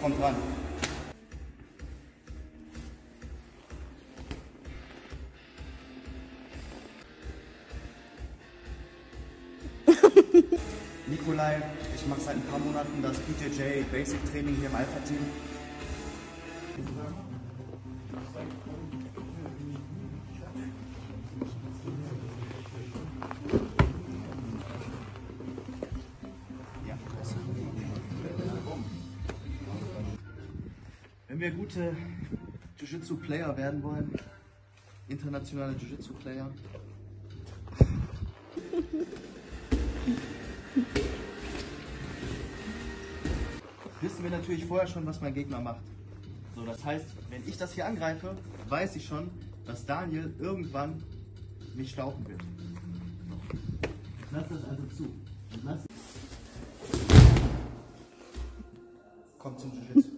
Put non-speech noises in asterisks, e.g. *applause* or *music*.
kommt ran. *laughs* Nikolai, ich mache seit ein paar Monaten das BJJ Basic Training hier im Alpha Team. Wenn wir gute Jiu-Jitsu-Player werden wollen, internationale Jiu-Jitsu-Player, *laughs* wissen wir natürlich vorher schon, was mein Gegner macht. So, das heißt, wenn ich das hier angreife, weiß ich schon, dass Daniel irgendwann mich stauchen wird. Ich lasse das also zu. Ich lasse Kommt zum Jiu-Jitsu.